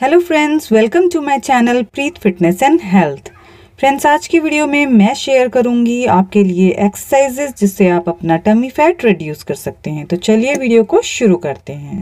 Hello friends welcome to my channel Preet fitness and health friends आज की video में मैं शेयर करूँगी आपके लिए एक्सरसाइजेस जिससे आप अपना टमी फैट रिड्यूस कर सकते हैं। तो चलिए वीडियो को शुरू करते हैं।